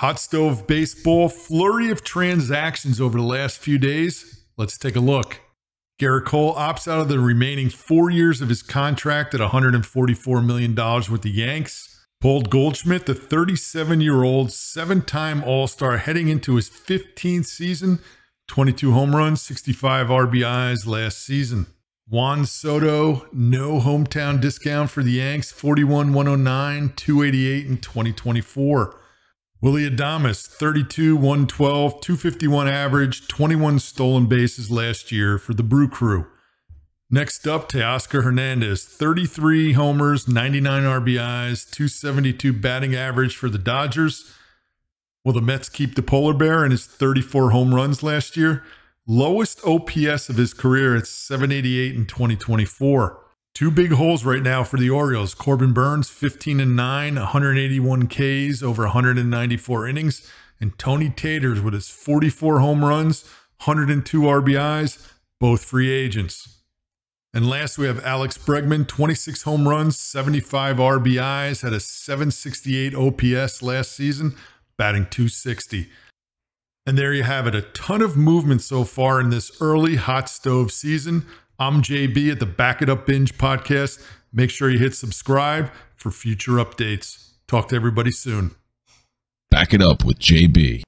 Hot stove baseball, flurry of transactions over the last few days. Let's take a look. Gerrit Cole opts out of the remaining four years of his contract at $144 million with the Yanks. Paul Goldschmidt, the 37 year old seven time All Star, heading into his 15th season, 22 home runs, 65 RBIs last season. Juan Soto, no hometown discount for the Yanks, 41 109, 288 in 2024. Willy Adames, 32, 112, 251 average, 21 stolen bases last year for the Brew Crew. Next up, Teoscar Hernandez, 33 homers, 99 RBIs, 272 batting average for the Dodgers. Will the Mets keep the polar bear in his 34 home runs last year? Lowest OPS of his career at 788 in 2024. Two big holes right now for the Orioles. Corbin Burnes, 15 and 9, 181 Ks over 194 innings. And Tony Taters with his 44 home runs, 102 RBIs, both free agents. And last, we have Alex Bregman, 26 home runs, 75 RBIs, had a 768 OPS last season, batting 260. And there you have it. A ton of movement so far in this early hot stove season. I'm JB at the Back It Up Binge podcast. Make sure you hit subscribe for future updates. Talk to everybody soon. Back It Up with JB.